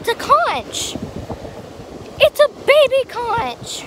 It's a conch. It's a baby conch.